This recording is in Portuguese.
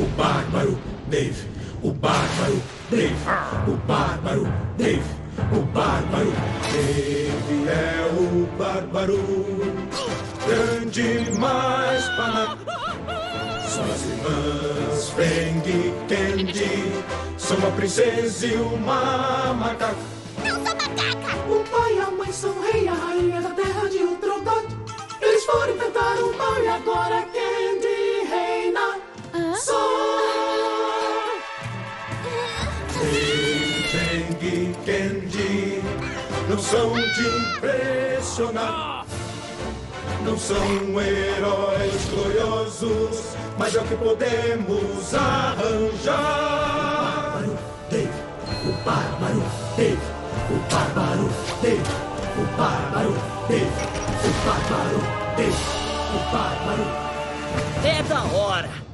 o bárbaro Dave, o bárbaro Dave, o bárbaro Dave, o bárbaro Dave é o bárbaro. Grande mais para suas irmãs Feng e Candy são uma princesa e uma macaca. E Candy não são de impressionar. Não são heróis gloriosos, mas é o que podemos arranjar. O bárbaro Dave, o bárbaro Dave, o bárbaro Dave, o bárbaro Dave, o bárbaro Dave, o bárbaro É da hora!